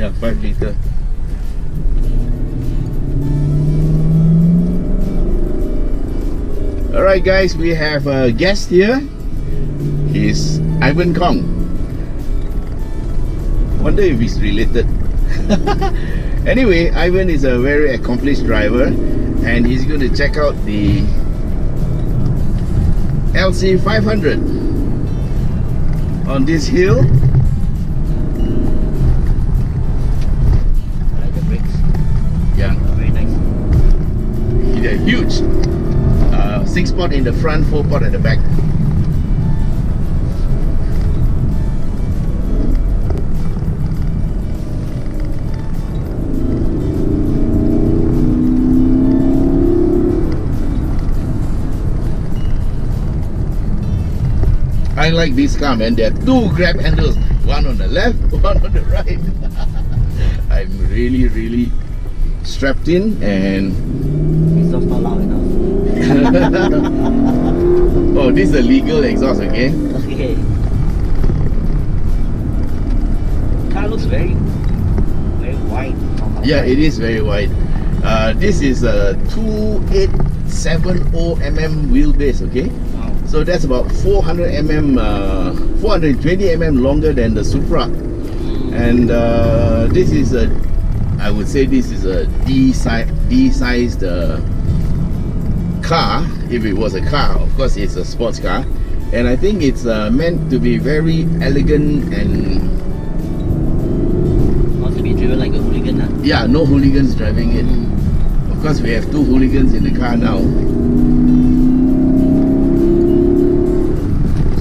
Yeah, 5 liter. Alright guys, we have a guest here. He's Ivan Khong. Wonder if he's related. anyway, Ivan is a very accomplished driver and he's going to check out the LC500 on this hill. They're huge. Uh, six pot in the front, four pot at the back. I like this car, man. There are two grab handles, one on the left, one on the right. I'm really, really strapped in and loud enough. oh, this is the legal exhaust again. Okay. Car looks very, very wide. Yeah, it is very wide. Uh, this is a 2870 mm wheelbase, okay? Wow. So that's about 400 mm, uh, 420 mm longer than the Supra. And uh, this is a, I would say this is a D size, D sized uh, car. If it was a car, of course, it's a sports car. And I think it's uh, meant to be very elegant and Not to be driven like a hooligan. ah. yeah, no hooligans driving it. Of course, we have two hooligans in the car now.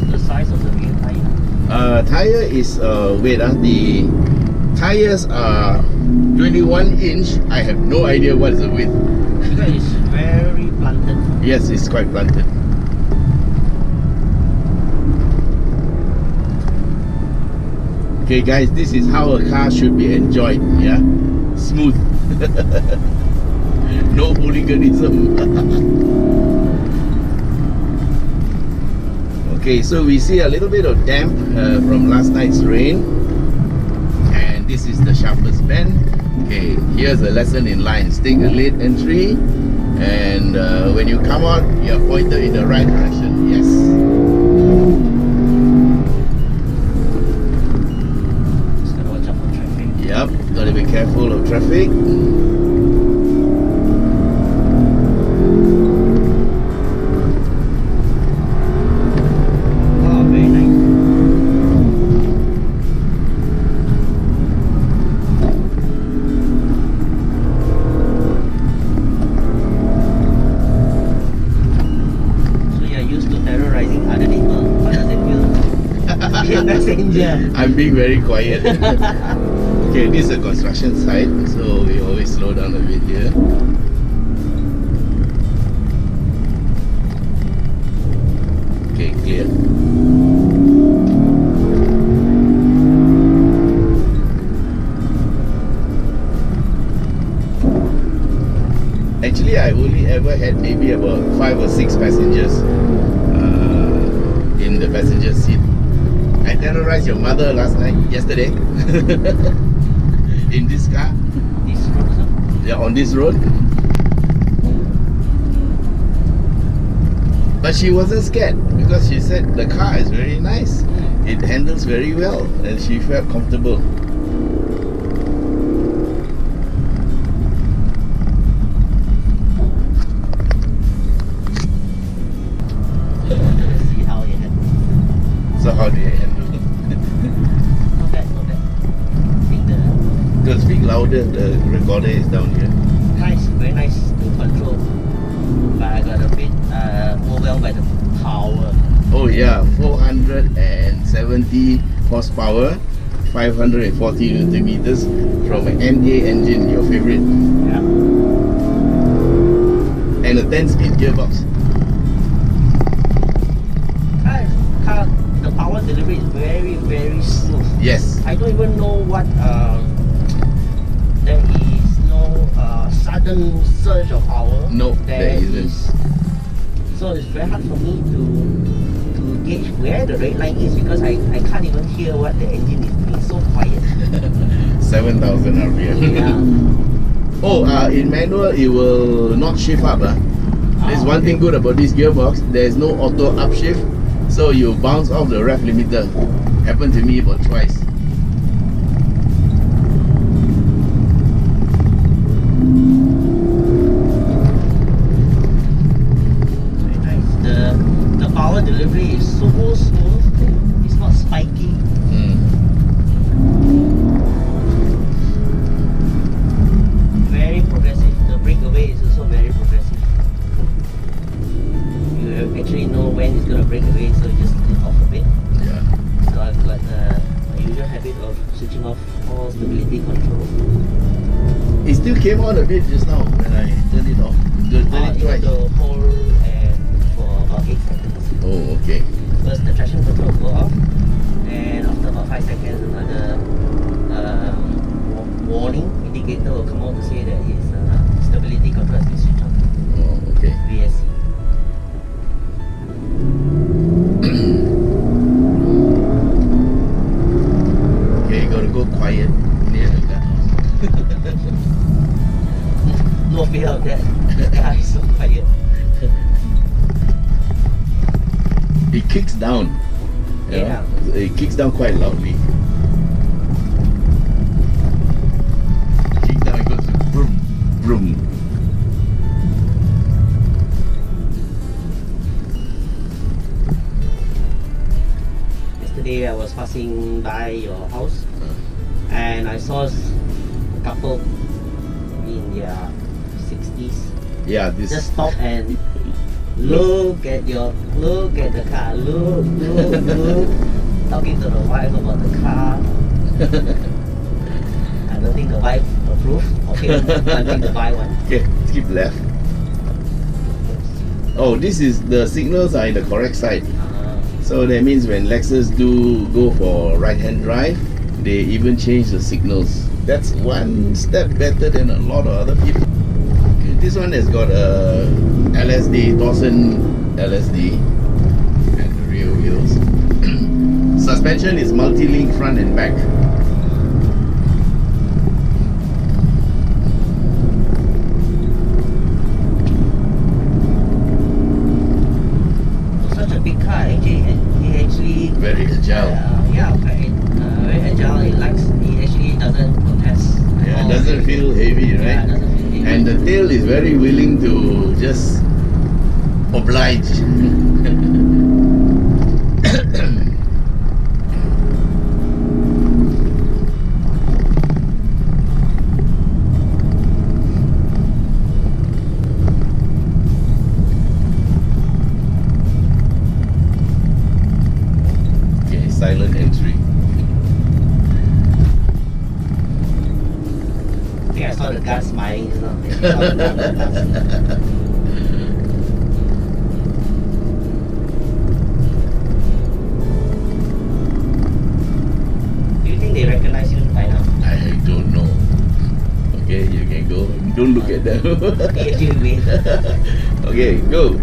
The size of the rear tire. Uh, tire is uh, wait uh, the tires are 21 inch. I have no idea what is the width. Yes, it's quite blunted. Okay, guys, this is how a car should be enjoyed. Yeah, smooth. no hooliganism. okay, so we see a little bit of damp uh, from last night's rain, and this is the sharpest bend. Okay, here's a lesson in lines. Take a late entry, and uh, when you come out, you're pointed in the right direction. Yes. Just gotta watch out for traffic. Yep, gotta be careful of traffic. I'm being very quiet. okay, this is a construction site, so we always slow down a bit here. Okay, clear. Actually, I only ever had maybe about five or six passengers uh, in the passenger seat. I terrorized your mother last night, yesterday, in this car, This road also. yeah, on this road. But she wasn't scared because she said the car is very nice. It handles very well and she felt comfortable. Yeah, 470 horsepower, 540 newton meters from an NA engine, your favorite, Yeah. and a 10 speed gearbox. Car, the power delivery is very, very smooth. Yes, I don't even know what um, there is no uh, sudden surge of power. No, there isn't. is- So it's very hard for me to where the red line is because I, I can't even hear what the engine is doing. So quiet. 7,000 RPM. Yeah. oh, uh, in manual, it will not shift up. Uh. There's one okay. thing good about this gearbox. There's no auto upshift, so you bounce off the rev limiter. Happened to me about twice. Power delivery is so smooth. It's not spiky. Mm. Very progressive. The breakaway is also very progressive. You actually know when it's gonna break away, so you just lift off a bit. Yeah. So I've got uh, a usual habit of switching off all stability control. It still came on a bit just now when I turned it off. Turn Uh, it you twice. have to It kicks down. know. Yeah. It kicks down quite loudly. Kicks down, it goes vroom, vroom. Yesterday I was passing by your house uh. and I saw a couple in their 60s Yeah, this. just stop and look at your look at the car look look look talking to the wife about the car I don't think the wife approved of him wanting to buy one okay, keep left. Oh, this is the signals are in the correct side. uh, So that means when Lexus do go for right-hand drive, they even change the signals. That's one step better than a lot of other people. This one has got uh, a LSD, Torsen LSD, and rear wheels. Suspension is multi-link front and back. Very willing to just oblige. Don't look at them. They actually wait. okay, go.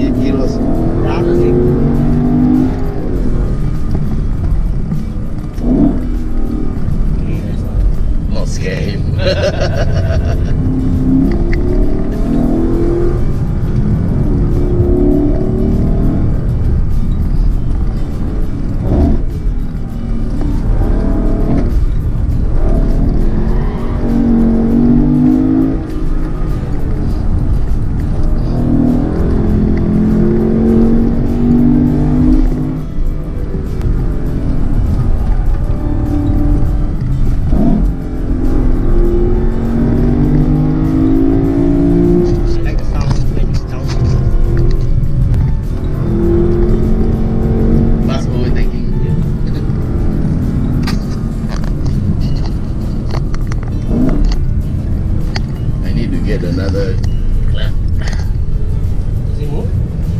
de quilos. Nossa, que é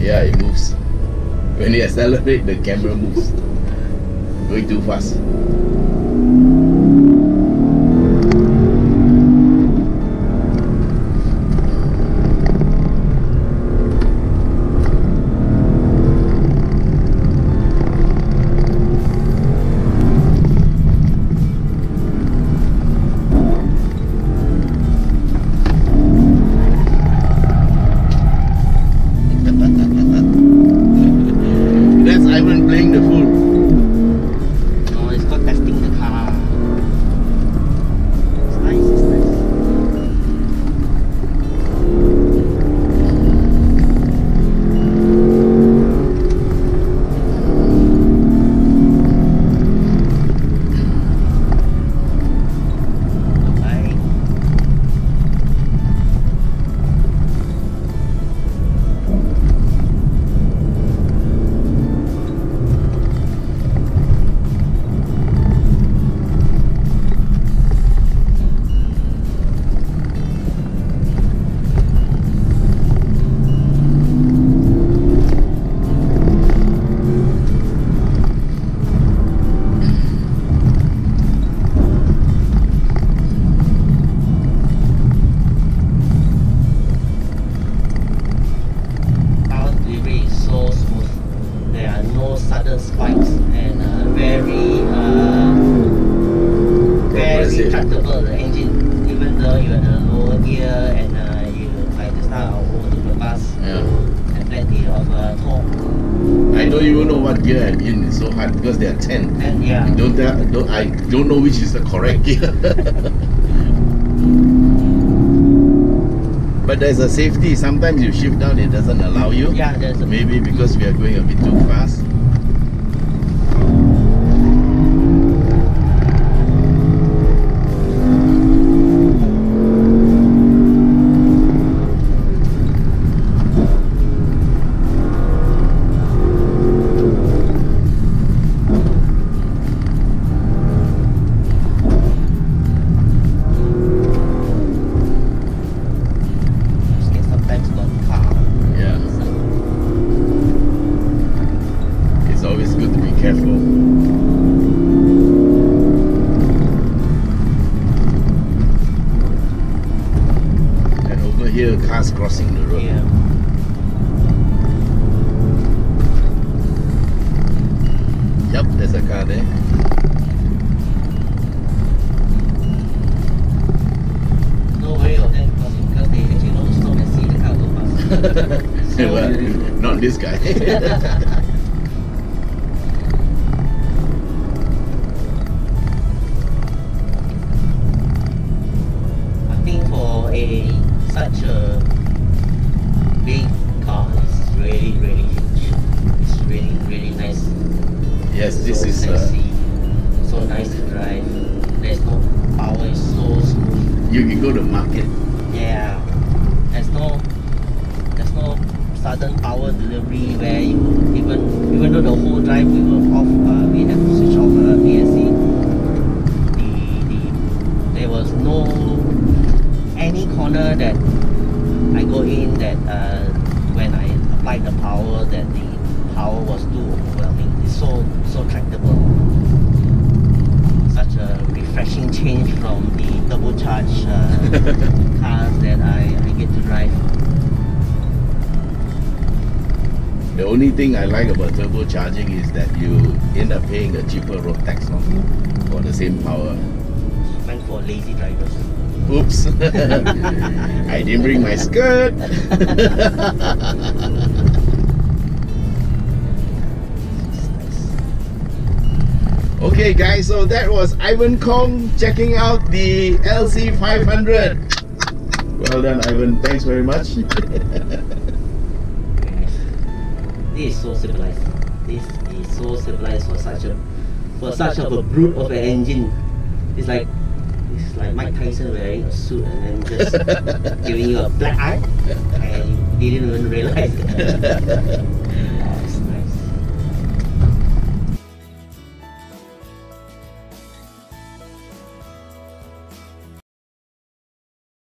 Yeah, it moves. When you accelerate, the camera moves. Going too fast. Hard because there are 10. And yeah, Don't tell, don't, I don't know which is the correct gear. but there's a safety. Sometimes you shift down, it doesn't allow you. yeah, there's Maybe because we are going a bit too fast. Well, not this guy. I think for a such a big car, it's really really huge. It's really really nice. yes, this so is. Uh, sexy, so nice to drive. There's no power. It's so smooth. you can go to market. Yeah. There's no sudden power delivery where you even even though the whole drive we were off uh, we have to switch off uh, VSC. The, the there was no any corner that I go in that uh, when I applied the power that the power was too overwhelming. It's so so tractable. Such a refreshing change from the turbocharged uh, cars that I, only thing I like about turbocharging is that you end up paying a cheaper road tax no? for the same power. Meant for lazy drivers. Oops. I didn't bring my skirt. Okay, guys, so that was Ivan Khong checking out the LC500. Well done, Ivan. Thanks very much. This is so civilized. This is so civilized for such a for such of a brute of an engine. It's like it's like Mike Tyson wearing a suit and then just giving you a black eye and you didn't even realize.